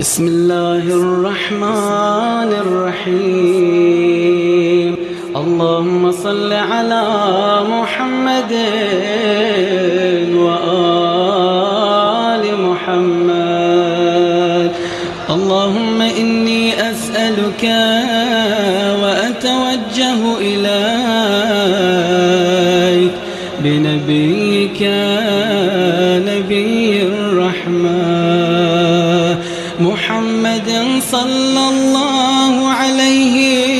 بسم الله الرحمن الرحيم اللهم صل على محمد صلى الله عليه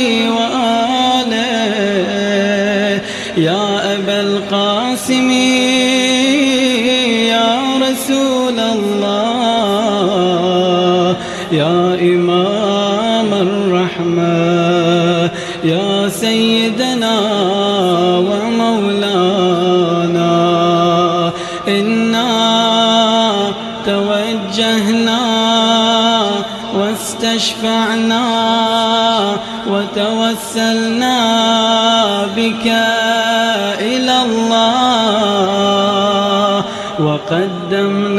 وتوسلنا بك إلى الله. وقدمناك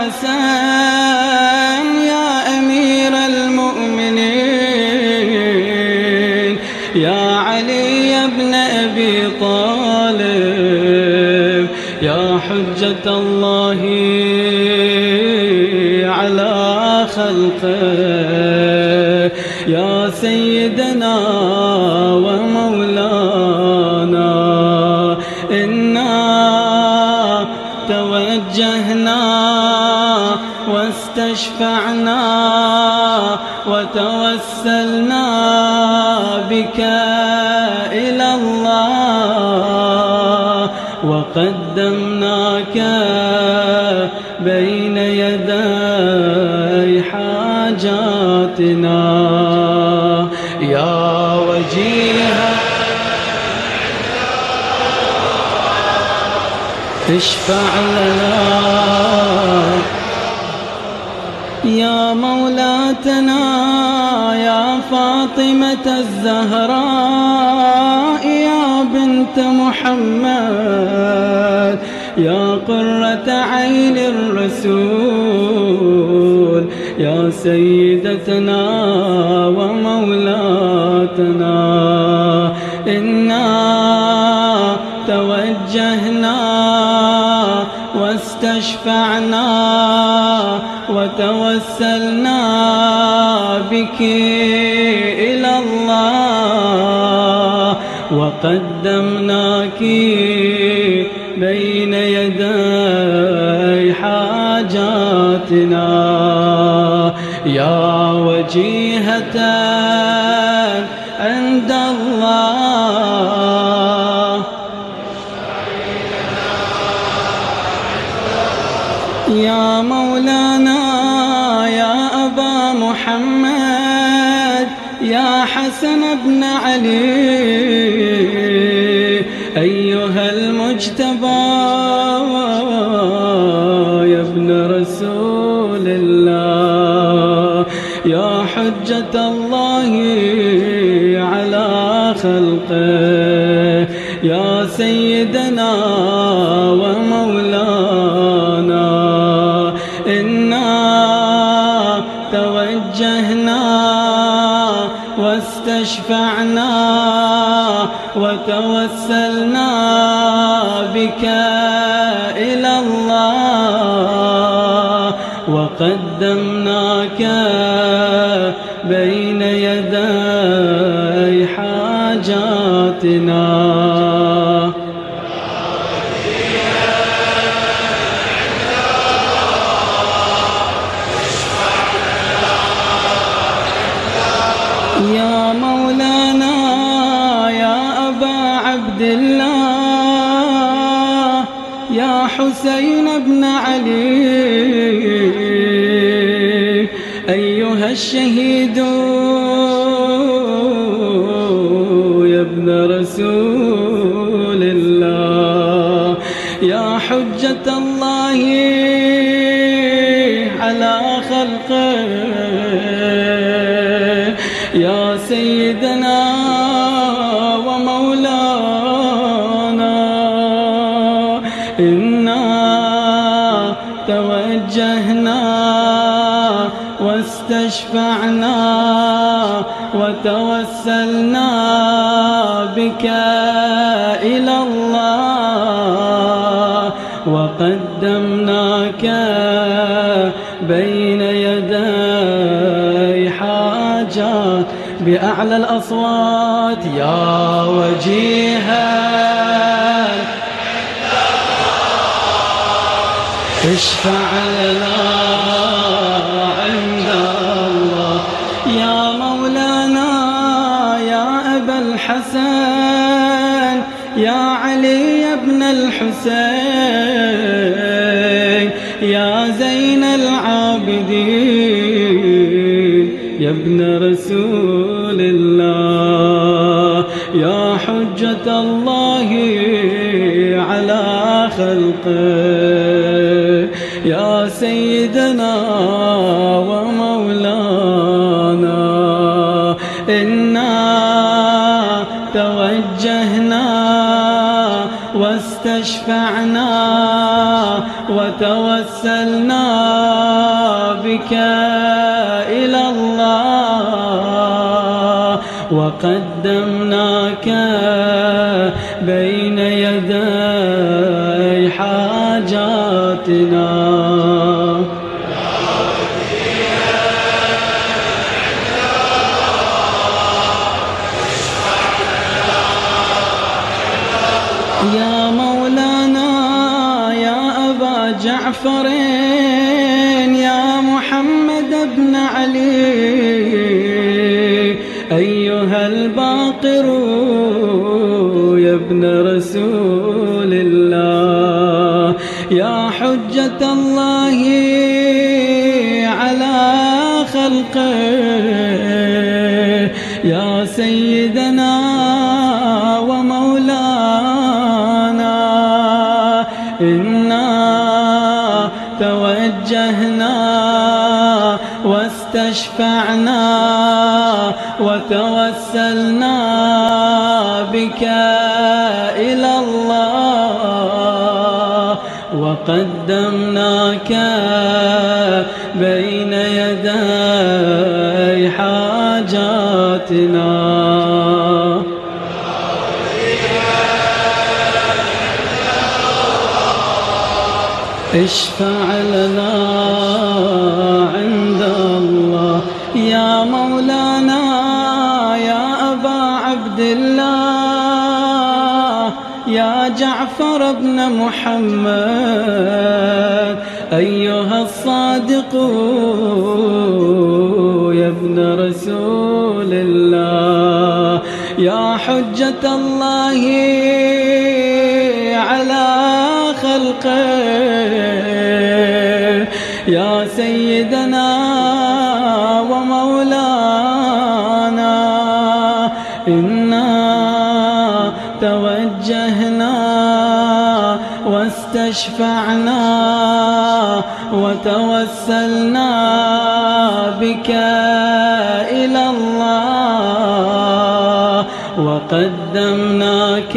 الحسن يا أمير المؤمنين يا علي بن أبي طالب يا حجة الله على خلقه. واستشفعنا وتوسلنا بك إلى الله وقدمناك بين يدي حاجاتنا. يا وجيها اشفع لنا. يا مولاتنا يا فاطمة الزهراء يا بنت محمد يا قرة عين الرسول يا سيدتنا ومولاتنا. إنا توجهنا واستشفعنا وتوسلنا بك إلى الله وقدمناك بين يدي حاجاتنا. يا وجيهة يا حسن بن علي أيها المجتبى يا ابن رسول الله يا حجة الله على خلقه يا سيدنا واستشفعنا وتوسلنا بك إلى الله وقدمناك بين يا حسين بن علي. أيها الشهيد يا ابن رسول الله يا حجة الله على خلقه. يا سيدنا ومولانا إنا توجهنا واستشفعنا وتوسلنا بك إلى الله وقدمناك بين يدي حاجات بأعلى الأصوات يا وجيها اشفع لنا عند الله. يا مولانا يا أبا الحسن يا علي بن الحسين يا زين العابدين. يا ابن رسول الله يا حجة الله على خلقه. يا سيدنا ومولانا إنا توجهنا واستشفعنا وتوسلنا بك إلى الله وقدمناك حاجاتنا يا مولانا يا أبا جعفر يا حجة الله على خلقه. يا سيدنا ومولانا إنا توجهنا واستشفعنا وتوسلنا وقدمناك بين يدي حاجاتنا. اشفع لنا عند الله. يا مولانا يا أبا عبد الله يا جعفر بن محمد يا ابن رسول الله يا حجة الله على خلقه. يا سيدنا ومولانا إنا توجهنا واستشفعنا وتوسلنا بك إلى الله وقدمناك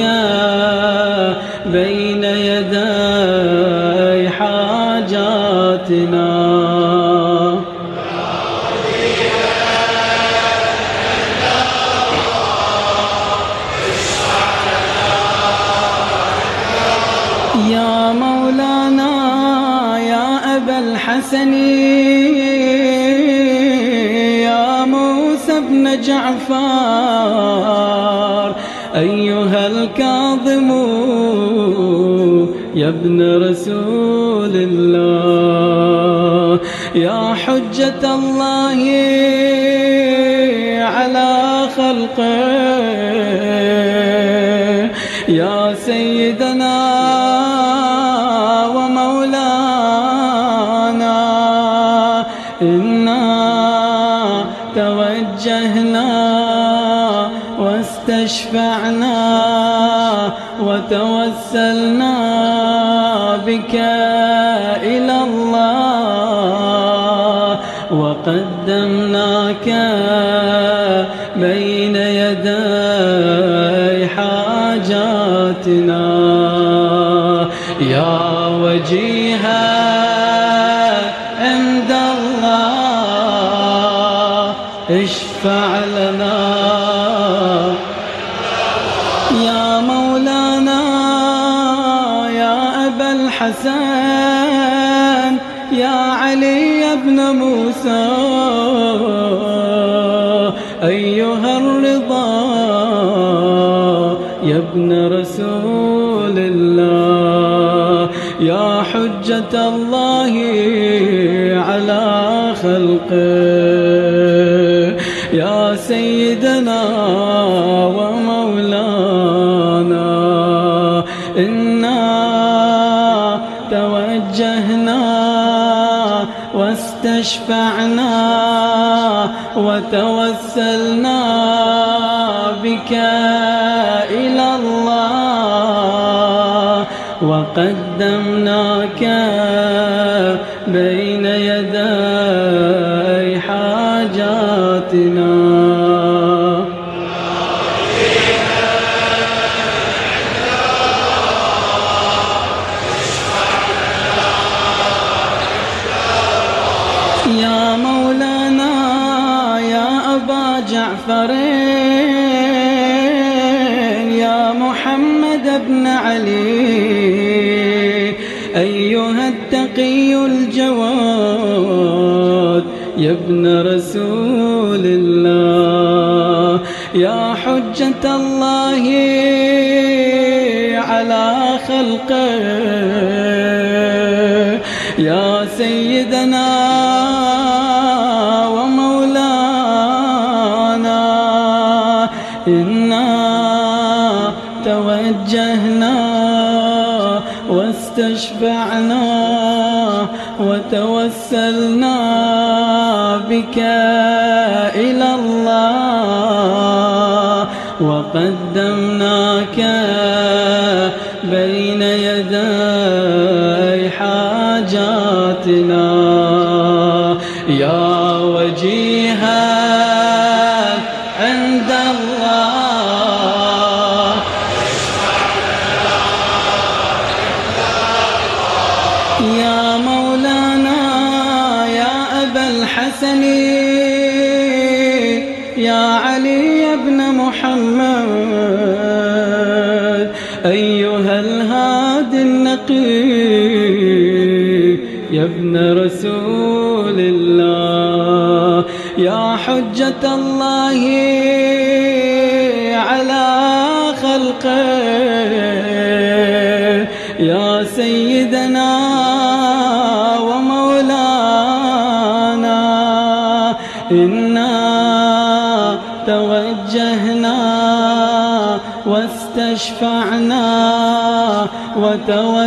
جعفر أيها الكاظم يا ابن رسول الله يا حجة الله على خلقه يا سيدنا واستشفعنا وتوسلنا بك إلى الله وقدمناك يا مولانا يا أبا الحسن يا علي بن موسى. أيها الرضا يا ابن رسول الله. يا حجة الله على خلقه. إنا توجهنا واستشفعنا وتوسلنا بك إلى الله. وقدمناك يا مولانا يا أبا جعفر يا محمد بن علي. أيها التقي الجواد يا ابن رسول الله. يا حجة الله على خلقه. يا سيدنا إنا توجهنا واستشفعنا وتوسلنا بك إلى الله وقدمناك بين يدي حاجاتنا. يا رسول الله. يا حجة الله على خلقه. يا سيدنا ومولانا إنا توجهنا واستشفعنا وتوسلنا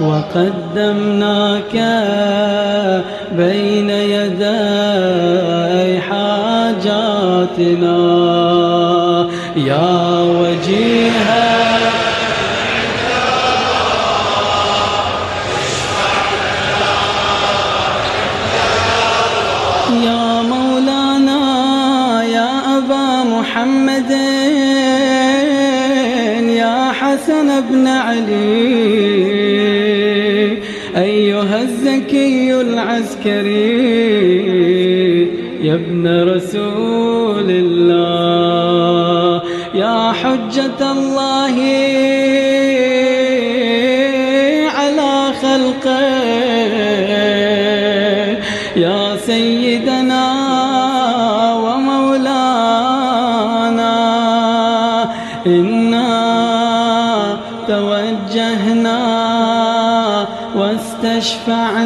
وقدمناك بين يدي حاجاتنا. أيها الزكي العسكري يا ابن رسول الله يا حجة الله.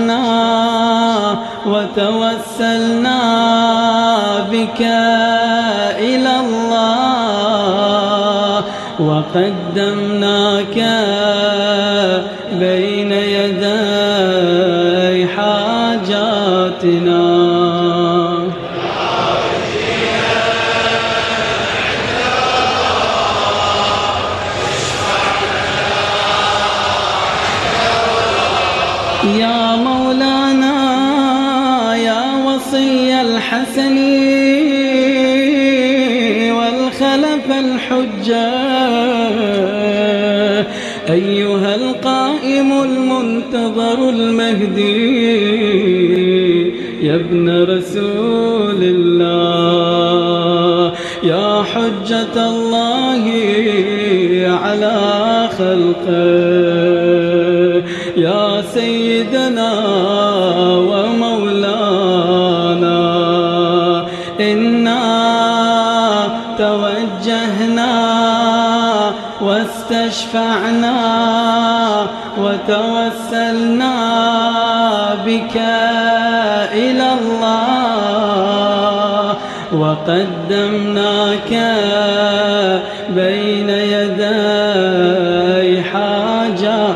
واستشفعنا وتوسلنا بك إلى الله وقدمناك الحسن والخلف الحجة. أيها القائم المنتظر المهدي يا ابن رسول الله. يا حجة الله على خلقه. يا سيدنا إنا توجهنا واستشفعنا وتوسلنا بك إلى الله. وقدمناك بين يدي حاجة.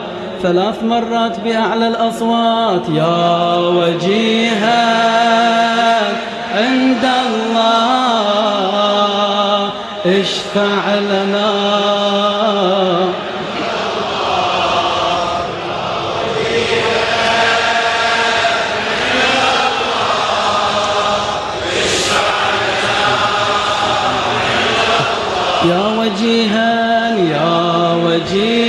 ثلاث مرات بأعلى الأصوات. يا وجيها عند اشفع لنا. يا وجيها يا وجيها